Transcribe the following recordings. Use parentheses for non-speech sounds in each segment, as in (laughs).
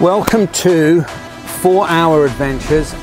Welcome to Four Hour Adventures.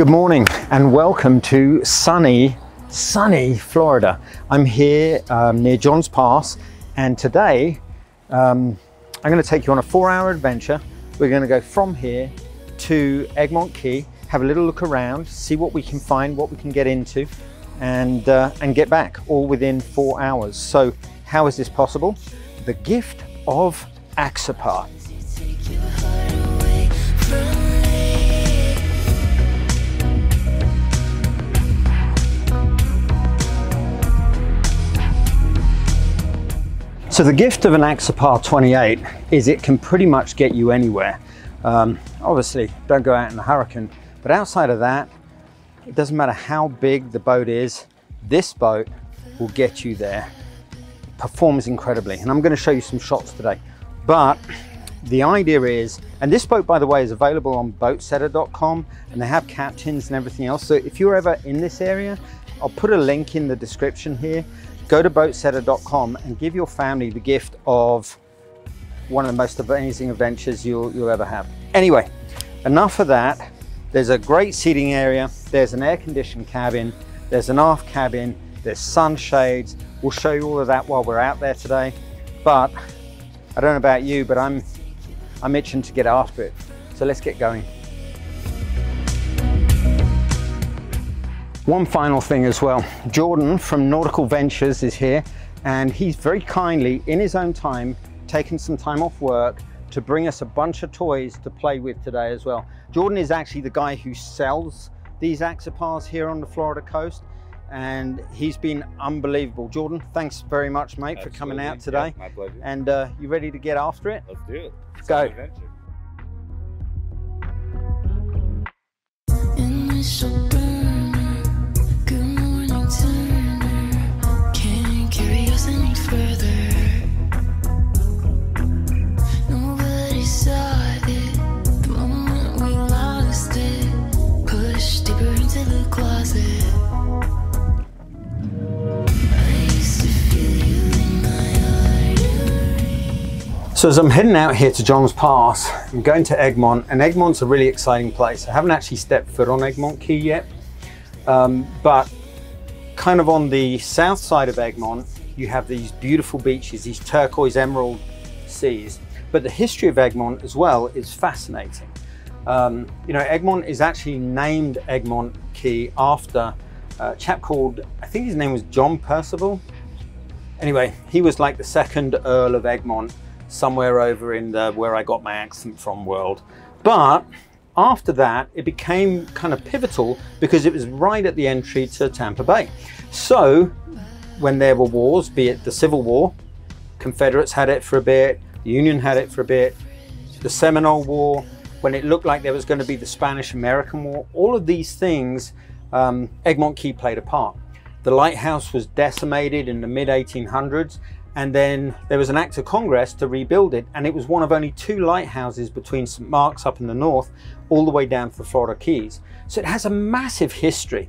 Good morning and welcome to sunny, sunny Florida. I'm here um, near Johns Pass and today um, I'm going to take you on a four hour adventure. We're going to go from here to Egmont Key, have a little look around, see what we can find, what we can get into and, uh, and get back all within four hours. So how is this possible? The gift of Axopar. So the gift of an Axopar 28 is it can pretty much get you anywhere. Um, obviously, don't go out in a hurricane, but outside of that, it doesn't matter how big the boat is, this boat will get you there. Performs incredibly, and I'm going to show you some shots today. But the idea is, and this boat, by the way, is available on boatsetter.com, and they have captains and everything else. So if you're ever in this area, I'll put a link in the description here. Go to boatsetter.com and give your family the gift of one of the most amazing adventures you'll, you'll ever have. Anyway, enough of that. There's a great seating area. There's an air-conditioned cabin. There's an aft cabin. There's sunshades. We'll show you all of that while we're out there today. But I don't know about you, but I'm I'm itching to get after it. So let's get going. One final thing as well. Jordan from Nautical Ventures is here and he's very kindly, in his own time, taken some time off work to bring us a bunch of toys to play with today as well. Jordan is actually the guy who sells these Axopars here on the Florida coast and he's been unbelievable. Jordan, thanks very much, mate, for coming out today. Yeah, my pleasure. And uh, you ready to get after it? Let's do it. It's Go. So as I'm heading out here to Johns Pass, I'm going to Egmont, and Egmont's a really exciting place. I haven't actually stepped foot on Egmont Key yet, um, but kind of on the south side of Egmont, you have these beautiful beaches, these turquoise emerald seas. But the history of Egmont as well is fascinating. Um, you know, Egmont is actually named Egmont Key after a chap called, I think his name was John Percival. Anyway, he was like the second Earl of Egmont, somewhere over in the where I got my accent from world. But after that, it became kind of pivotal because it was right at the entry to Tampa Bay. So when there were wars, be it the Civil War, Confederates had it for a bit, the Union had it for a bit, the Seminole War, when it looked like there was going to be the Spanish American War, all of these things, um, Egmont Key played a part. The lighthouse was decimated in the mid 1800s, and then there was an act of Congress to rebuild it, and it was one of only two lighthouses between St. Mark's up in the north, all the way down to the Florida Keys. So it has a massive history.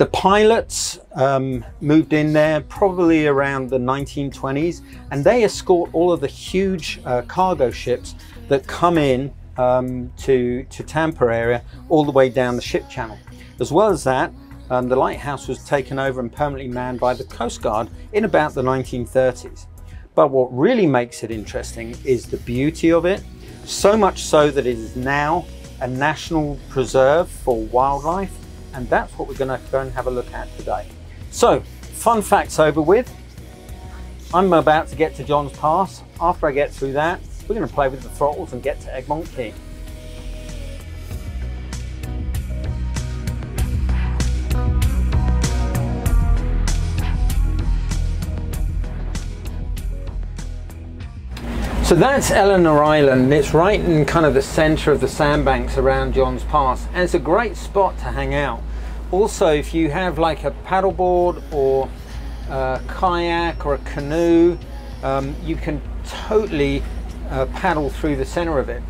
The pilots um, moved in there probably around the 1920s, and they escort all of the huge uh, cargo ships that come in um, to, to Tampa area all the way down the ship channel. As well as that, um, the lighthouse was taken over and permanently manned by the Coast Guard in about the 1930s. But what really makes it interesting is the beauty of it, so much so that it is now a national preserve for wildlife, and that's what we're going to go and have a look at today. So, fun facts over with. I'm about to get to John's Pass. After I get through that, we're going to play with the throttles and get to Egmont Key. So that's Eleanor Island. It's right in kind of the center of the sandbanks around John's Pass, and it's a great spot to hang out. Also, if you have like a paddleboard or a kayak or a canoe, um, you can totally uh, paddle through the center of it.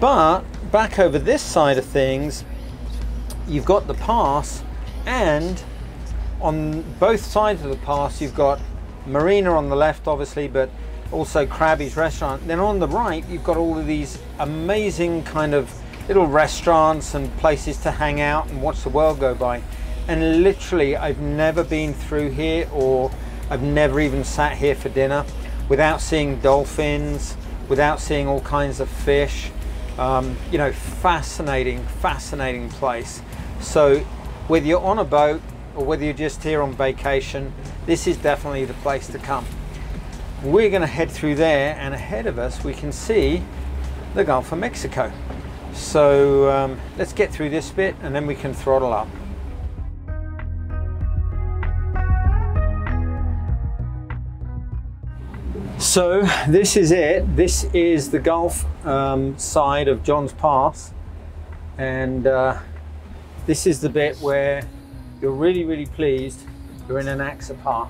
But back over this side of things, you've got the pass, and on both sides of the pass, you've got marina on the left, obviously, but also Crabby's restaurant. Then on the right, you've got all of these amazing kind of little restaurants and places to hang out and watch the world go by. And literally, I've never been through here or I've never even sat here for dinner without seeing dolphins, without seeing all kinds of fish. Um, you know, fascinating, fascinating place. So, whether you're on a boat or whether you're just here on vacation, this is definitely the place to come. We're going to head through there, and ahead of us, we can see the Gulf of Mexico. So, um, let's get through this bit and then we can throttle up. So this is it. This is the Gulf um, side of John's Pass, and uh, this is the bit where you're really, really pleased you're in an Axopar.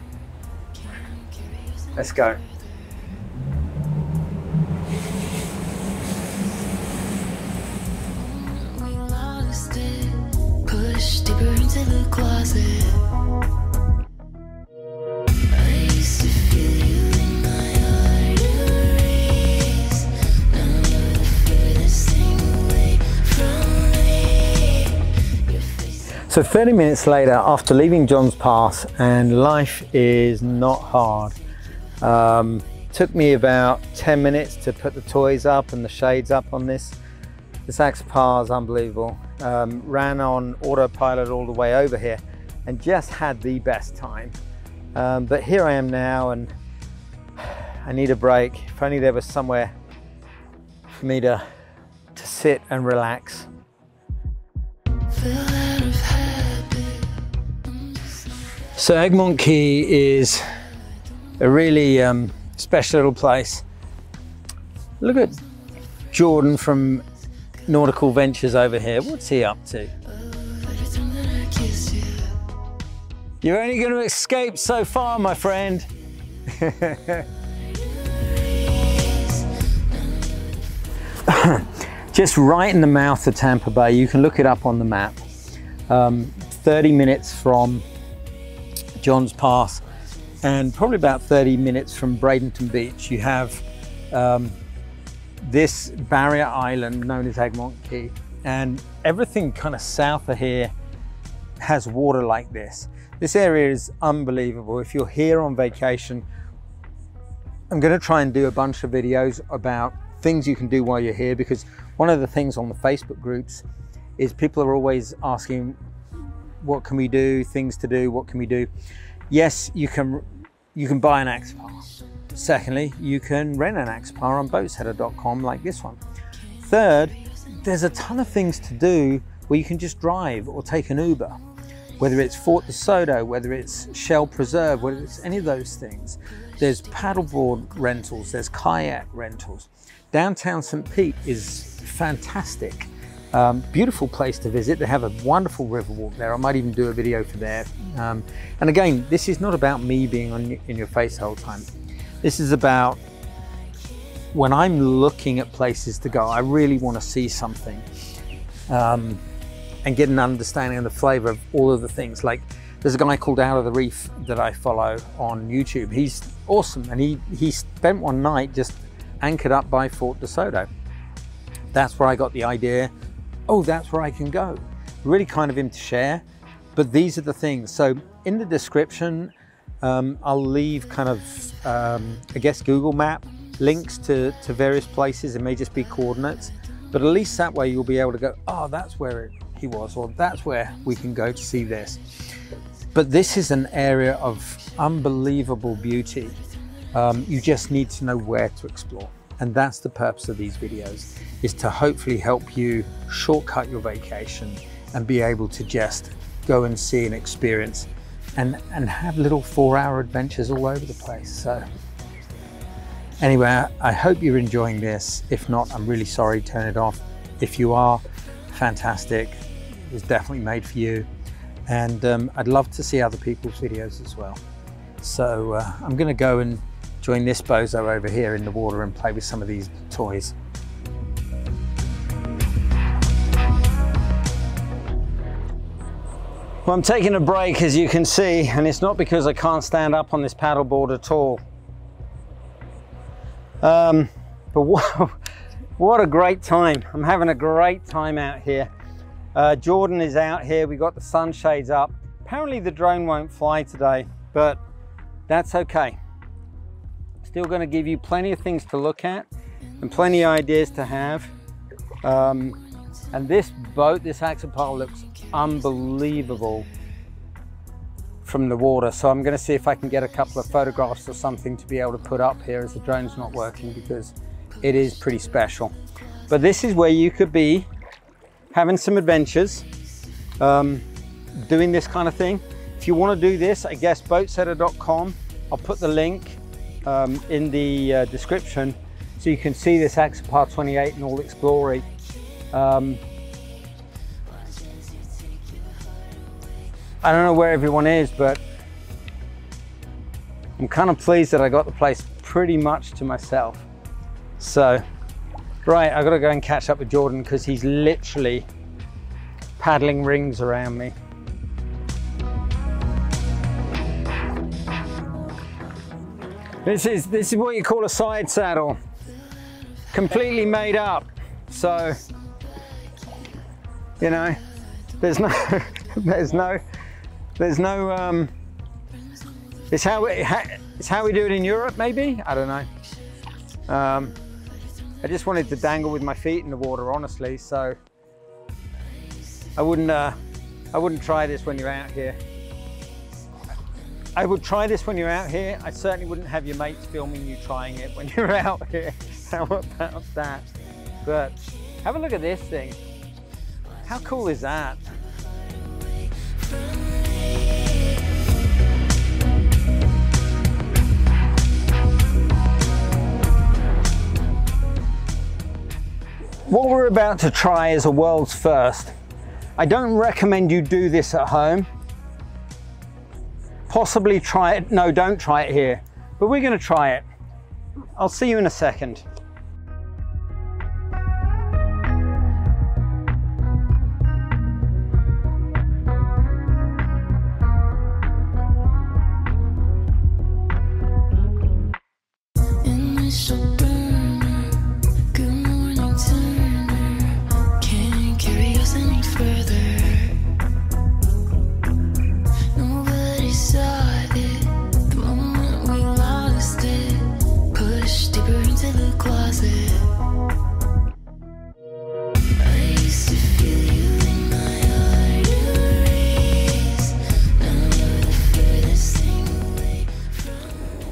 Let's go. We lost it. Push deeper into the closet. I used to feel you in my arteries. Now you're the furthest thing away from me. Your face. So 30 minutes later, after leaving John's Pass, and life is not hard. Um, took me about 10 minutes to put the toys up and the shades up on this. This Axopar is unbelievable. Um, ran on autopilot all the way over here and just had the best time. Um, but here I am now and I need a break. If only there was somewhere for me to, to sit and relax. Fell out of habit. So Egmont Key is a really um, special little place. Look at Jordan from Nautical Ventures over here. What's he up to? You're only going to escape so far, my friend. (laughs) Just right in the mouth of Tampa Bay. You can look it up on the map. Um, 30 minutes from John's Pass and probably about 30 minutes from Bradenton Beach. You have um, this barrier island known as Egmont Key, and everything kind of south of here has water like this. This area is unbelievable. If you're here on vacation, I'm going to try and do a bunch of videos about things you can do while you're here because one of the things on the Facebook groups is people are always asking what can we do, things to do, what can we do? Yes, you can you can buy an Axopar. Secondly, you can rent an Axopar on boatsetter.com like this one. Third, there's a ton of things to do where you can just drive or take an Uber. Whether it's Fort de Soto, whether it's Shell Preserve, whether it's any of those things. There's paddleboard rentals, there's kayak rentals. Downtown St. Pete is fantastic. Um, beautiful place to visit. They have a wonderful river walk there. I might even do a video for there. Um, and again, this is not about me being on in your face the whole time. This is about when I'm looking at places to go, I really want to see something um, and get an understanding of the flavor of all of the things. Like there's a guy called Out of the Reef that I follow on YouTube. He's awesome, and he he spent one night just anchored up by Fort de Soto. That's where I got the idea. Oh, that's where I can go. Really kind of him to share, but these are the things. So in the description, um, I'll leave kind of um, I guess Google Map links to to various places. It may just be coordinates, but at least that way you'll be able to go. Oh, that's where he was, or that's where we can go to see this. But this is an area of unbelievable beauty. Um, you just need to know where to explore. And that's the purpose of these videos, is to hopefully help you shortcut your vacation and be able to just go and see and experience and, and have little four hour adventures all over the place. So anyway, I hope you're enjoying this. If not, I'm really sorry, turn it off. If you are, fantastic. It was definitely made for you. And um, I'd love to see other people's videos as well. So uh, I'm gonna go and join this bozo over here in the water and play with some of these toys. Well, I'm taking a break as you can see, and it's not because I can't stand up on this paddleboard at all. Um, but (laughs) what, what a great time. I'm having a great time out here. Uh, Jordan is out here. We got the sunshades up. Apparently the drone won't fly today, but that's okay. Still going to give you plenty of things to look at and plenty of ideas to have. Um, and this boat, this Axopar looks unbelievable from the water. So I'm going to see if I can get a couple of photographs or something to be able to put up here as the drone's not working because it is pretty special. But this is where you could be having some adventures, um, doing this kind of thing. If you want to do this, I guess boatsetter.com. I'll put the link um, in the uh, description so you can see this Axopar 28 in all its glory. Um, I don't know where everyone is, but I'm kind of pleased that I got the place pretty much to myself. So, right, I've gotta go and catch up with Jordan because he's literally paddling rings around me. This is, this is what you call a side saddle. Completely made up. So, you know, there's no, (laughs) there's no, there's no, um, it's how, we, it's how we do it in Europe, maybe? I don't know. Um, I just wanted to dangle with my feet in the water, honestly, so I wouldn't, uh, I wouldn't try this when you're out here. I would try this when you're out here. I certainly wouldn't have your mates filming you trying it when (laughs) you're out here. How about that? But have a look at this thing. How cool is that? What we're about to try is a world's first. I don't recommend you do this at home. Possibly try it, no don't try it here, but we're gonna try it. I'll see you in a second.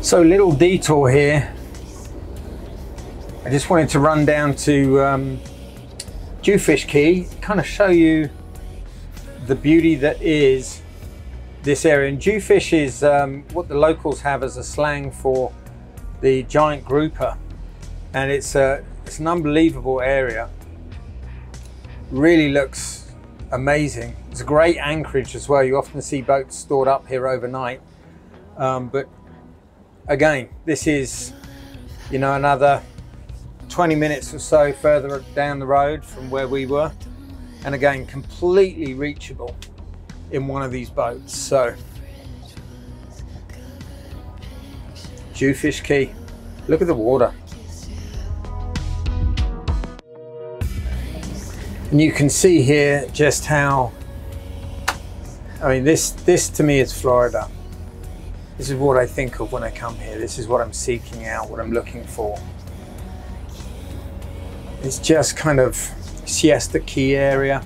So little detour here. I just wanted to run down to um, Jewfish Key, kind of show you the beauty that is this area. And Jewfish is um, what the locals have as a slang for the giant grouper. And it's, a, it's an unbelievable area. Really looks amazing. It's a great anchorage as well. You often see boats stored up here overnight. Um, but again, this is, you know, another 20 minutes or so further down the road from where we were. And again, completely reachable in one of these boats. So, Jewfish Key. Look at the water. And you can see here just how, I mean, this, this to me is Florida. This is what I think of when I come here. This is what I'm seeking out, what I'm looking for. It's just kind of Siesta Key area,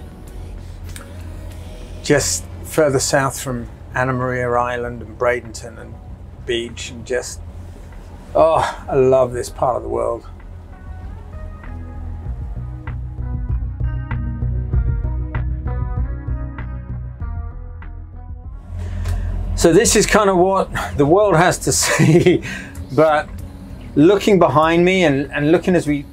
just further south from Anna Maria Island and Bradenton and beach, and just Oh, I love this part of the world. So this is kind of what the world has to (laughs) see, but looking behind me and, and looking as we,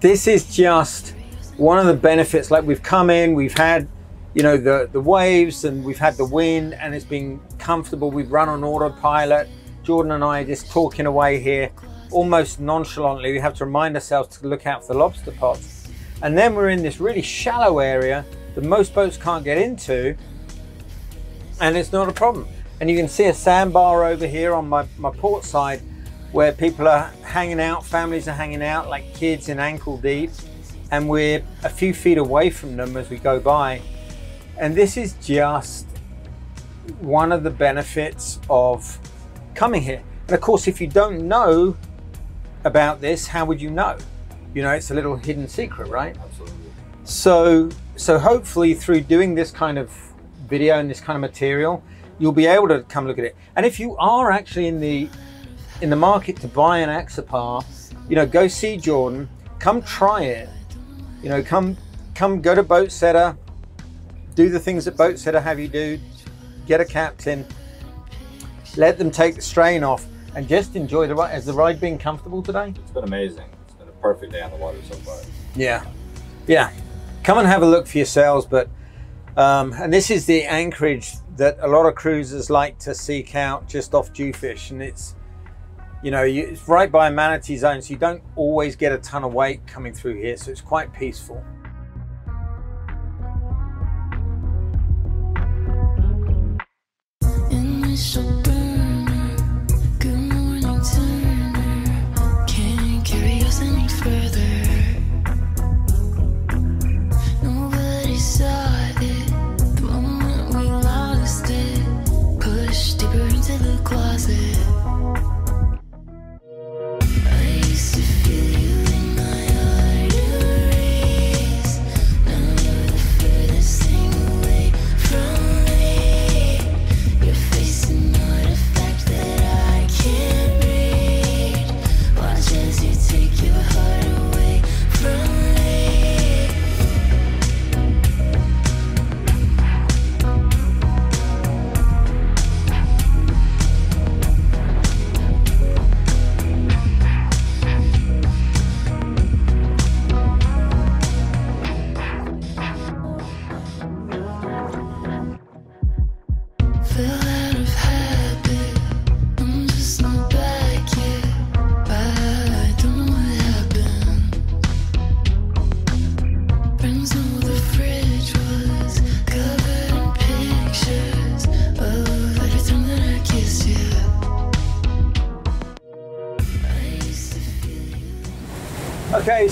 this is just one of the benefits. Like we've come in, we've had, you know, the, the waves and we've had the wind and it's been comfortable. We've run on autopilot. Jordan and I are just talking away here, almost nonchalantly. We have to remind ourselves to look out for the lobster pots. And then we're in this really shallow area that most boats can't get into and it's not a problem. And you can see a sandbar over here on my, my port side where people are hanging out, families are hanging out like kids in ankle deep and we're a few feet away from them as we go by. And this is just one of the benefits of coming here. And of course, if you don't know about this, how would you know? You know, it's a little hidden secret, right? Absolutely. So, so hopefully through doing this kind of video and this kind of material, you'll be able to come look at it. And if you are actually in the in the market to buy an Axopar, you know, go see Jordan, come try it. You know, come come go to Boat Setter, do the things that Boat Setter have you do, get a captain, let them take the strain off, and just enjoy the ride. Has the ride been comfortable today? It's been amazing. It's been a perfect day on the water so far. Yeah, yeah. Come and have a look for yourselves. But um, and this is the anchorage that a lot of cruisers like to seek out just off Jewfish, and it's you know you, it's right by a manatee zone, so you don't always get a ton of weight coming through here, so it's quite peaceful.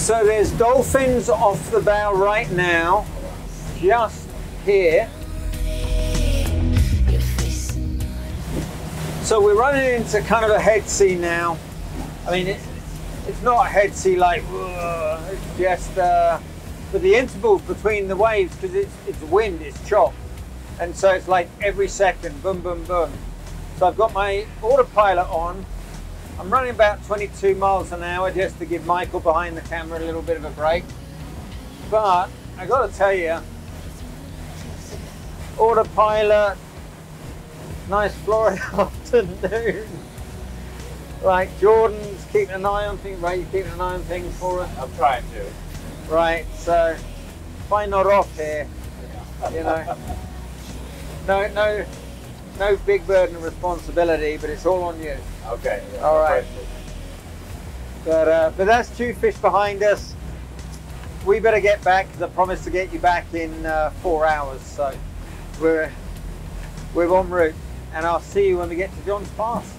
So there's dolphins off the bow right now, just here. So we're running into kind of a head sea now. I mean, it, it's not a head sea like, it's just, uh, but the intervals between the waves, because it's, it's wind, it's chop. And so it's like every second, boom, boom, boom. So I've got my autopilot on. I'm running about 22 miles an hour just to give Michael behind the camera a little bit of a break. But I got to tell you, autopilot, nice Florida (laughs) afternoon. Right, Jordan's keeping an eye on things. Right, you're keeping an eye on things for us. I'm trying to. Right, so if I'm not off here, you know, no, no, no big burden of responsibility, but it's all on you. Okay. yeah, All right. perfect. But uh, but that's two fish behind us. We better get back I promised to get you back in uh, four hours. So we're we're en route, and I'll see you when we get to John's Pass.